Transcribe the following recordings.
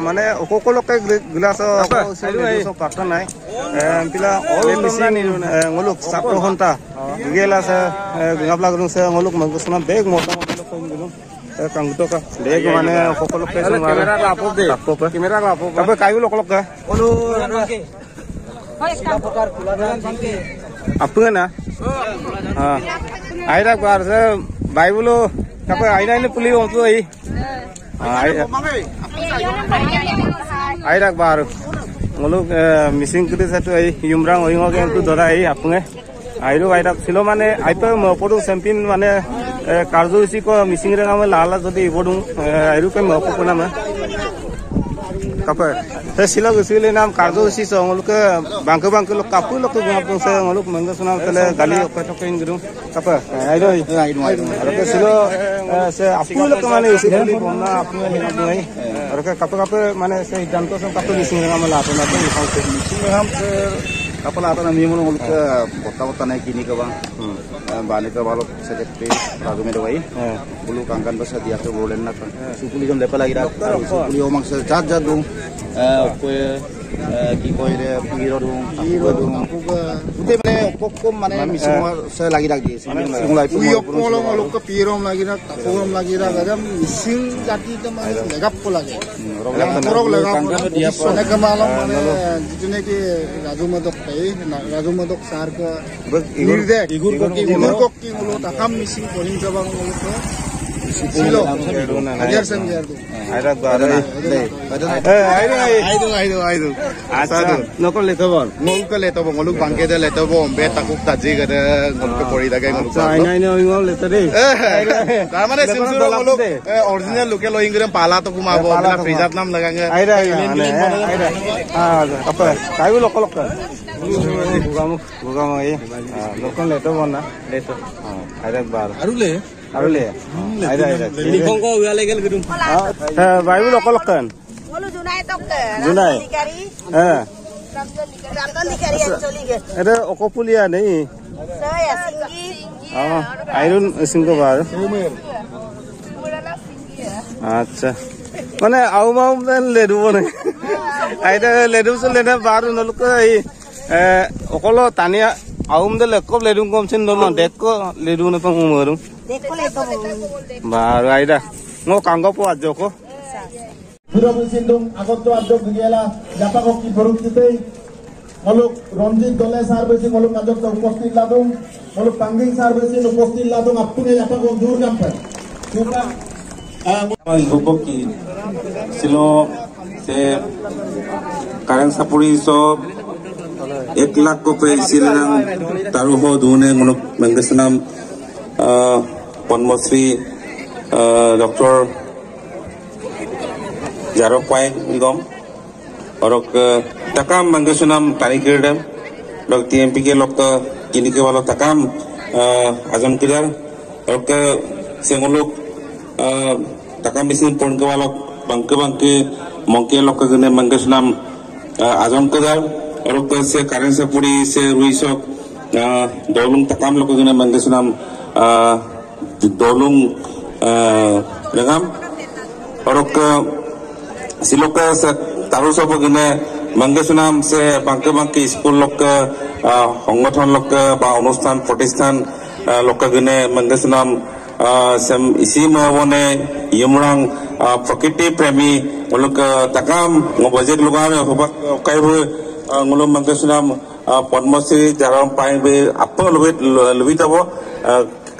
মানে সকলোকে নাই মোলোক চাকৰি ঘণ্টা আছে বেগ মতামত বাইবুলো আইন পুলি আই রাখবা আর বলো মিসিং কুটি সেটু এই আপুঙে আইরু মানে আইপ মপরু মানে কাৰ্যসূচী মিচিং ৰং আমি লাহে লাহে যদি ইবো আৰু কৈ মহকুমা নামে? তাৰপৰা চিলক গৈছিলে নাম কাৰ্যসূচী চলোকে বাংকে বাংকে লোক কাপোৰ লোক গুণা পাইছে অলপ মেংগ চোনা ফেলে গালি অকে টকে ইংগুৰু তাৰপৰা চিলকে আপুনি লোক মানে আপুনি আৰু কাপে মানে সেই সিদ্ধান্ত কাপোৰ মিচিং ৰং আমি লাহে লাহে আপোনাৰ আমি মানে মোলোকে বটা বটা নাই কিনি কবা। বানি কবা অলপ চেকেট্ৰি ৰাজু মেডো ভাই বোলো কাম কাম পাছত দিয়াটো বৰ লেন নাখায় চুকুলিজন লেপা লাগি ৰাখ চুকুলি মাংস যাত যাত দিওঁ বা অলপ মানে যিটো নেকি ৰাজু মাদক পায় ৰাজু মদক চাহ খোৱা বিহুৰ দে বিহুৰ মিচিং লেট হ'ব না লেট হ'ব আৰু লে বাইবুল অকল জোনাই অকপুলিয়া নেই আইরুন সিংহ বার আচ্ছা মানে আউ মাউ লেডু বনে আইতা লেডু লেডে বার নলুক এই অকল টানিয়া মরু Dekko le to. Bar আইদা ngo kanggo po adjo ko বিরোধী সিন্ধুম আগত আদ্য গিয়েলা জাপাকক কি ভরুকিতে অলুক রঞ্জিত দলে সার বেশি অলুক আজক উপস্থিত লাদুম অলুক পাঙ্গিং সার বেশি উপস্থিত লাদুম আপুনে জাপাকক দূর কাম্পে Bukoki silo se karang sapuri so एक लाख को पे सिलरंग तारु हो दुने मनोक मंगसनाम पद्मश्री डॉक्टर जारो पाई निगम और तकाम मंगसनाम तारिकिरडम लोग टीएमपी के लोग किनी के वालों तकाम आजम किधर और से लोग taka mesin pon ke walok bangke bangke mongke lok ke gene mangke sunam অলপ আছে কাৰেণ্ট চাপৰি আছে ৰুইছ দলং টাকাম লোক যোনে মানে চাম দলং ৰেগাম। অলপ চিলক আছে তাৰো চব যোনে মাংগে চুনাম সে বাঙ্কে বাঙ্কে স্কুল লোক সংগঠন লোক বা অনুষ্ঠান প্রতিষ্ঠান লোক গিনে মাঙ্গে চুনাম সেম ইসি মহবনে ইমরাং প্রকৃতি প্রেমী ওলক তাকাম বজেট লগাম হবাক কাইবে hobak kai bu ngolom mangkesunam Padmashri যারা পাই বে আপ লবি যাব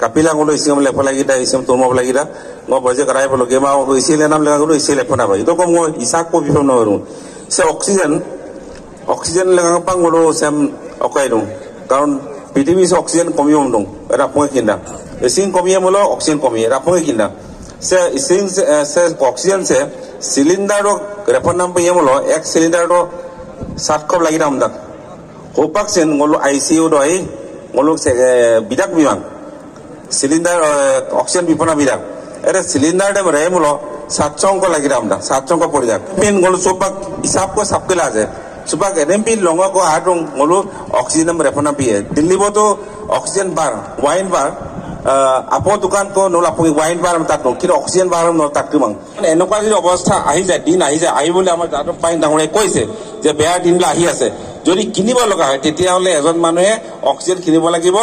Kapila ngolo isi ngom lepa lagi da isi turmo lagi da ngo baje karai bolo gema ngo isi le nam lega ngolo isi lepa na ba itu kom ngo isak ko bifam no ru se oxygen oxygen lega pang ngolo sem okai dong কারণ পৃথিবীর oxygen কমিয়ে দong এটা পয়ে কিনা ইসিং কমিয়ে মূল oxygen কমিয়ে এটা পয়ে কিনা সে সে অক্সিজেন সে সিলিন্ডার রেফার নাম পেয়ে মূল এক সিলিন্ডার সাত কপ লাগি দাম দাক হোপাক সেন ngolo ICU doi ngolo se bidak biang cylinder oxygen বিপনা বিরাক এটা সিলিন্ডার টাইম রে মূল सातशों को लगी रहा हमदा सातशों को पड़ जाए पिन गोलू सुबह हिसाब को सबके लाज है सुबह एन एम पी लोगों को हाथ गोलू ऑक्सीजन में रेफना भी है दिल्ली में तो ऑक्सीजन बार वाइन बार আপো দোকান কো নল আপুনি ৱাইন বাৰ তাত নো কিন্তু অক্সিজেন বাৰ নল তাত কিমান এনেকুৱা যদি অৱস্থা আহি যায় দিন আহি যায় আহিবলৈ আমাৰ যাদৱ পাইন ডাঙৰীয়াই কৈছে যে বেয়া দিনবিলাক আহি আছে। যদি কিনিব লগা হয় তেতিয়াহ'লে এজন মানুহে অক্সিজেন কিনিব লাগিব।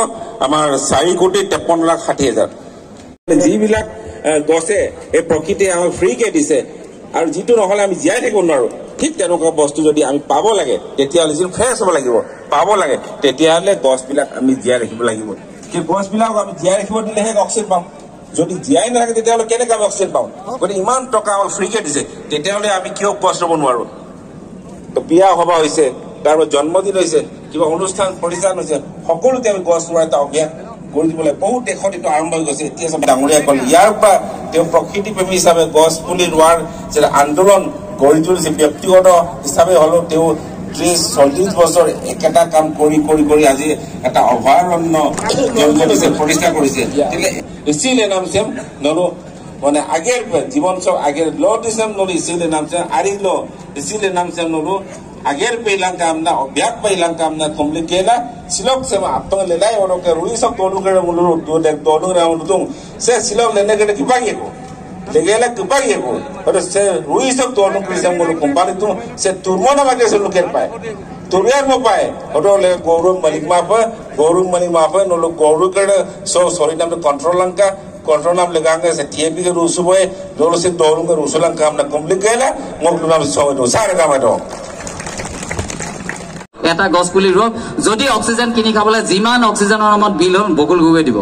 আমাৰ চাৰি কোটি তেপন্ন লাখ ষাঠি হাজাৰ। যিবিলাক গছে এই প্ৰকৃতিয়ে আমাক ফ্ৰীকে দিছে আৰু যিটো নহ'লে আমি জীয়াই থাকিব নোৱাৰো। ঠিক তেনেকুৱা বস্তু যদি আমি পাব লাগে তেতিয়াহ'লে যিটো ফ্ৰেছ হ'ব লাগিব পাব লাগে তেতিয়াহ'লে গছবিলাক আমি জীয়াই ৰাখিব লাগিব। সেই গছবিলাকক আমি জীয়াই ৰাখিব দিলেহে অক্সিজেন পাম। যদি জীয়াই নাথাকে তেতিয়াহ'লে কেনেকৈ আমি অক্সিজেন পাম? গতিকে ইমান টকা আমাক ফ্ৰীকে দিছে তেতিয়াহ'লে আমি কিয় গছ ৰুব নোৱাৰো? তো বিয়া সভা হৈছে কাৰোবাৰ জন্মদিন হৈছে কিবা অনুষ্ঠান প্ৰতিষ্ঠান হৈছে সকলোতে আমি গছ ৰোৱাৰ এটা অভ্যাস কৰি দিব লাগে বহুত দেশত এইটো আৰম্ভ হৈ গৈছে। এতিয়া চব ডাঙৰীয়া ক'লে ইয়াৰ পৰা তেওঁ প্ৰকৃতি প্ৰেমী হিচাপে গছ পুলি ৰোৱাৰ যে আন্দোলন গঢ়ি তুলিছে ব্যক্তিগত হিচাপে হ'লেও তেওঁ ত্ৰিশ চল্লিশ বছৰ একেটা কাম কৰি কৰি কৰি আজি এটা অভয়াৰণ্য প্ৰতিষ্ঠা কৰিছে। ইচিলে নাম চেম মানে আগের জীবন সব আগের লো দিসেম নলো ইসিলে নাম চেম আরি লো ইসিলে নাম চেম নলো আগের পেইলাং কামনা অভ্যাস পেইলাং কামনা কমপ্লিট কেলা সিলক সে আপং লেলাই ওনকে রুই সব তোলু করে মুলু দো দেখ রে মুলু তুম সে লেনে কেটে কিবা গেকো লেগেলা কিবা গেকো ওরে সে রুই সব মুলু তুম সে সে লুকের পায়? মালিক মাপে গৌরু মালিক মাপে নলো গৌরু কেড়ে সো সরি নাম dorung ke rusu lang kam na komplik gela ngok nam so do sar kam do এটা গছ পুলি ৰুৱক যদি অক্সিজেন কিনি খাবলৈ যিমান অক্সিজেনৰ নামত বিল হ'ল বকুল গগৈ দিব।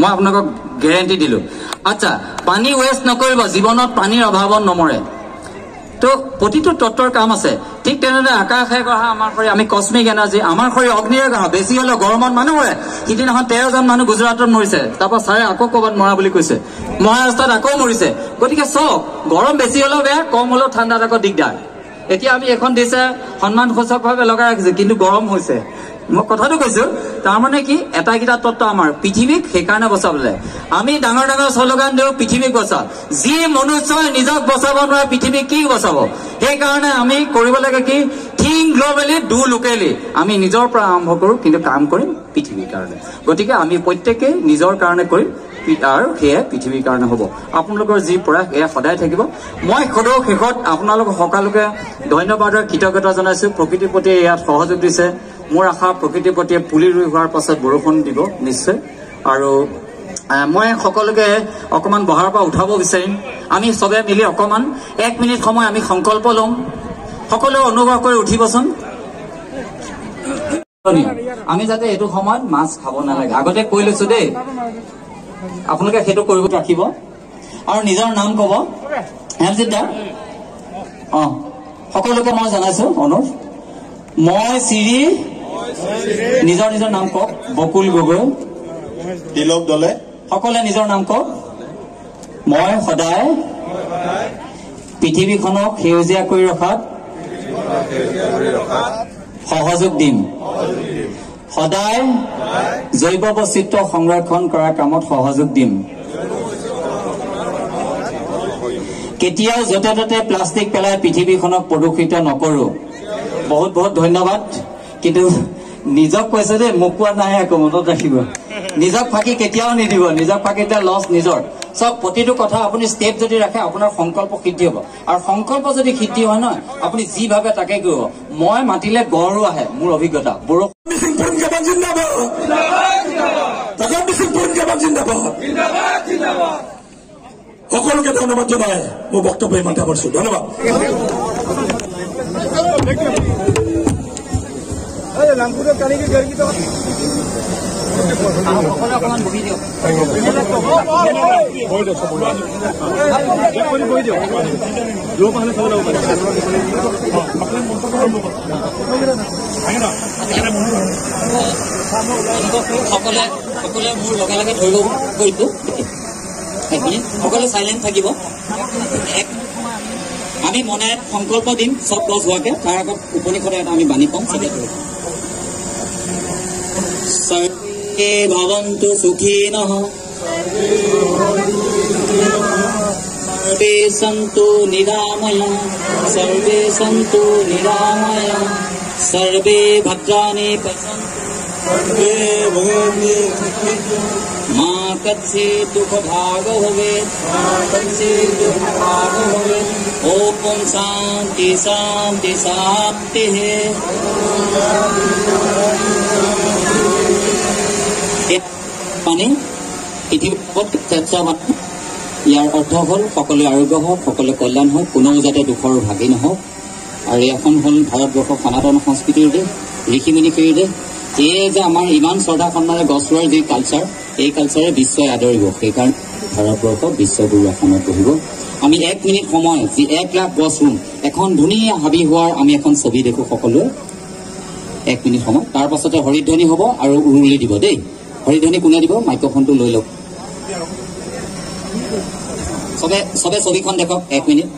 মই আপোনালোকক গেৰেণ্টি দিলোঁ। আচ্ছা পানী ৱেষ্ট নকৰিব। জীৱনত পানীৰ অভাৱত নমৰে। তো প্ৰতিটো তত্বৰ কাম আছে। ঠিক তেনেদৰে আকাশে গঢ়া আমাৰ শৰীৰ আমি কস্মিক এনাৰ্জি আমাৰ শৰীৰ অগ্নিৰে গঢ়া বেছি হ'লেও গৰমত মানুহ মৰে। সিদিনাখন তেৰজন মানুহ গুজৰাটত মৰিছে তাৰপৰা ছাৰে আকৌ ক'ৰবাত মৰা বুলি কৈছে। মহাৰাষ্ট্ৰত আকৌ মৰিছে। গতিকে চাওক গৰম বেছি হ'লেও বেয়া কম হ'লেও ঠাণ্ডাত আকৌ দিগদাৰ। এতিয়া আমি এখন দিছে সন্মানসূচকভাৱে লগাই ৰাখিছো কিন্তু গৰম হৈছে। মই কথাটো কৈছো তাৰমানে কি এটাকেইটা তত্ত্ব আমাৰ পৃথিৱীক সেইকাৰণে বচাবলৈ আমি ডাঙৰ ডাঙৰ শ্লোগান দিওঁ পৃথিৱীক বচা যি মনুষ্যই নিজক বচাব নোৱাৰে পৃথিৱীক কি বচাব? সেইকাৰণে আমি কৰিব লাগে কি থিং গ্ল'বেলি ডু লোকেলি আমি নিজৰ পৰা আৰম্ভ কৰোঁ কিন্তু কাম কৰিম পৃথিৱীৰ কাৰণে। গতিকে আমি প্ৰত্যেকেই নিজৰ কাৰণে কৰিম আৰু সেয়ে পৃথিৱীৰ কাৰণে হ'ব। আপোনালোকৰ যি প্ৰয়াস এয়া সদায় থাকিব। মই সদৌ শেষত আপোনালোক সকলোকে ধন্যবাদৰ কৃতজ্ঞতা জনাইছোঁ। প্ৰকৃতিৰ প্ৰতি ইয়াত সহযোগ দিছে। মোৰ আশা প্ৰকৃতিৰ প্ৰতিয়ে পুলি ৰুই হোৱাৰ পাছত বৰষুণ দিব নিশ্চয়। আৰু মই সকলোকে অকণমান বহাৰ পৰা উঠাব বিচাৰিম। আমি চবে মিলি অকণমান এক মিনিট সময় আমি সংকল্প ল'ম। সকলোৱে অনুভৱ কৰি উঠিবচোন। আমি যাতে এইটো সময়ত মাছ খাব নালাগে। আগতে কৈ লৈছো দেই। আপোনালোকে সেইটো কৰিব ৰাখিব। আৰু নিজৰ নাম কব। হেমজিত দা? অ সকলোকে মই জনাইছো অনুৰোধ। মই চিৰি নিজৰ নিজৰ নাম কওক বকুল গগৈ। তিলক দলে। সকলোৱে নিজৰ নাম কওক। মই সদায় পৃথিৱীখনক সেউজীয়া কৰি ৰখাত সহযোগ দিম। সদায় জৈৱ বৈচিত্ৰ্য সংৰক্ষণ কৰাৰ কামত সহযোগ দিম। কেতিয়াও য'তে ত'তে প্লাষ্টিক পেলাই পৃথিৱীখনক প্ৰদূষিত নকৰো। বহুত বহুত ধন্যবাদ। কিন্তু নিজক কৈছে মোক কোৱা নাই আকৌ মনত ৰাখিব। নিজক ফাঁকি কেতিয়াও নিদিব নিজক ফাঁকি দিয়া লছ নিজৰ। চব প্ৰতিটো কথা আপুনি ষ্টেপ যদি ৰাখে আপোনাৰ সংকল্প সিদ্ধি হ'ব। আৰু সংকল্প যদি সিদ্ধি হয় নহয় আপুনি যি ভাবে তাকে কৰিব। মই মাতিলে গড়ো আহে মোৰ অভিজ্ঞতা। সকলোকে ধন্যবাদ জনাই মোৰ বক্তব্য কৰিছো ধন্যবাদ। সকলোৱে সকলোৱে মোৰ লগে লগে ধৰি কৈছো সেইখিনি। সকলোৱে চাইলেণ্ট থাকিব। আমি মনে সংকল্প দিম চব লছ হোৱাকে। তাৰ আগত উপনিষদে এটা আমি বাণী পাম চাগে ভৱন্তু সুখী নহে। সন্তু নিৰাময়। সৰ্বে সন্তু নিৰাময়। সৰ্বে ভদ্ৰাণী পচন্তু। মা पश्यन्तु सर्वे भगवन्ति मा कच्चित् दुःखभाग भवेत् मा कच्चित् दुःखभाग भवेत् ॐ शान्ति शान्ति शान्तिः মানে পৃথিৱীত চেষ্টা মানে ইয়াৰ অৰ্থ হ'ল সকলোৱে আৰোগ্য হওক সকলোৱে কল্যাণ হওক কোনেও যাতে দুখৰ ভাগি নহওক আৰু এখন হ'ল ভাৰতবৰ্ষৰ সনাতন সংস্কৃতিৰ দেশ ঋষি মুনিষিৰ দেশ এই যে আমাৰ ইমান শ্ৰদ্ধা সন্মানে গছ ৰোৱাৰ যি কালচাৰ এই কালচাৰে বিশ্বই আদৰিব। সেইকাৰণে ভাৰতবৰ্ষ বিশ্বগুৰু আসনত বহিব। আমি এক মিনিট সময় যি এক লাখ গছ ৰুম এখন ধুনীয়া হাবি হোৱাৰ আমি এখন ছবি দেখো সকলোৱে। এক মিনিট সময়। তাৰ পাছতে হৰিধ্বনি হ'ব আৰু উৰুলি দিব দেই। হৰিধ্বনি কোনে দিব? মাইক্ৰফোনটো লৈ লওক। চবে চবে ছবিখন দেখক। এক মিনিট।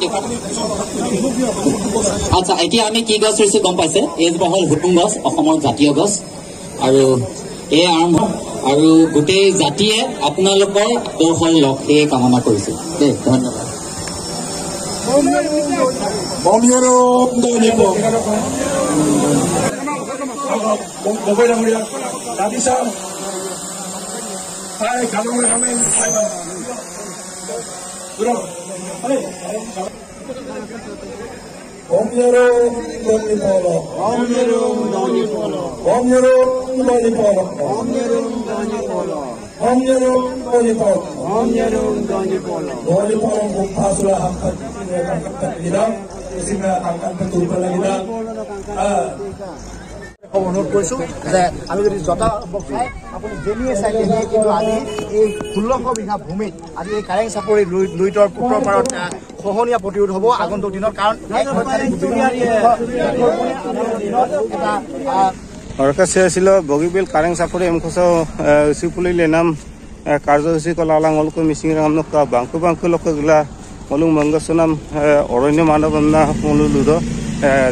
দিয়ক। আচ্ছা এতিয়া আমি কি গছ ৰুইছো গম পাইছে? এইজোপা হ'ল হুকুম গছ অসমৰ জাতীয় গছ। আৰু এই আৰম্ভ আৰু গোটেই জাতিয়ে আপোনালোকৰ কৌশল লওক সেয়ে কামনা কৰিছো। দেই ধন্যবাদ। অনুৰোধ কৰিছো যে আমি যদি জতা বসাই আপুনি জেনিয়ে চাই জেনিয়ে কিন্তু আজি এই ষোল্লশ বিঘা ভূমিত আজি এই কাৰেং চাপৰি লুইটৰ পুত্ৰ পাৰত খহনীয়া প্ৰতিৰোধ হ'ব আগন্তুক দিনত কাৰণ এটা আহ, সরকার ছিল বগিবিল কারেং সাপরে এমখস উচিপুলি লেনাম কার্যসূচী কলা আলাঙ্গলক মিসিং রামনক বাংকু বাংকু লক গলা মলুং মঙ্গসনাম অরণ্য মানব মলু লুদ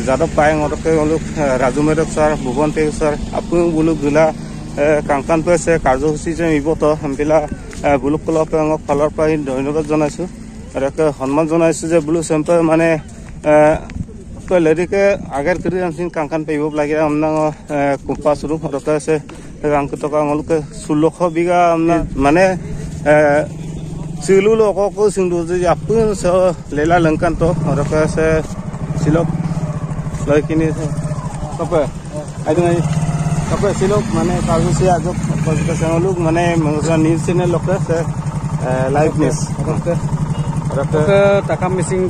যাদব পায়ং অরকে মলুক রাজু মেদক স্যার ভুবন টেক স্যার আপু বুলুক গলা কাংকান পেছে কাৰ্যসূচী যে ইবত হেম্পিলা বুলুক কলা পেঙক ফালৰ পৰা ধন্যবাদ জনাইছোঁ। আৰু সন্মান জনাইছোঁ যে বুলু চেম্পে মানে তো লেডিকে আগের করি আমি কাঙ্কান পাইব লাগে। আপনার কুম্পা শুরু হরতে আছে। আঙ্ক টকা আমালোকে ষোলশ বিঘা আপনার মানে সিলু লোককো সিংদু যে আপন লেলা লঙ্কান তো হরতে আছে সিলক লৈ কিনি তপে আইদিন তপে সিলক মানে কাগজী আজক লোক মানে নিউজ চেনেল লোকে লাইভ নিউজ হরতে হরতে takam missing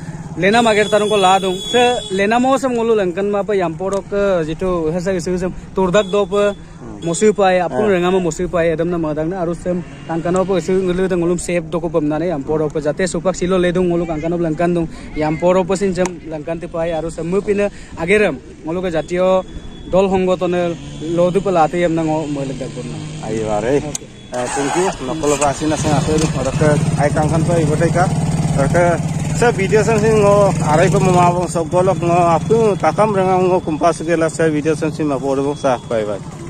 लेना मागेर तारन को ला दूं से लेना मो सम ngulu lengkan ma pa yampodok jitu hasa isu turdak dop mosu pai apun renga ma mosu pai edam na madang na aru sem kankano po isu ngulu dang ngulum save doko pam na ne yampodok pa jate supak silo le dung ngulu kankano lengkan dung yampodok po sin jam lengkan te pai aru sem mupine ageram ngulu ke জাতীয় দল সংগঠনে লদু পেলাতে এমনা মহিলা দেখব না আহিবাৰে thank U নকলৰ পৰা আছি নাছে আছে ঘৰকে আই কাংখান পৰা আহিবতাই কা ঘৰকে সে ভিডিঅ' চেঞ্চিং আঢ়ৈ পৰা মামাব চব গলক আপু তাকাম ৰঙা কুম্পা চুকেলা সে ভিডিঅ' চেঞ্চিং মাপৰিব চাহ পাই বাই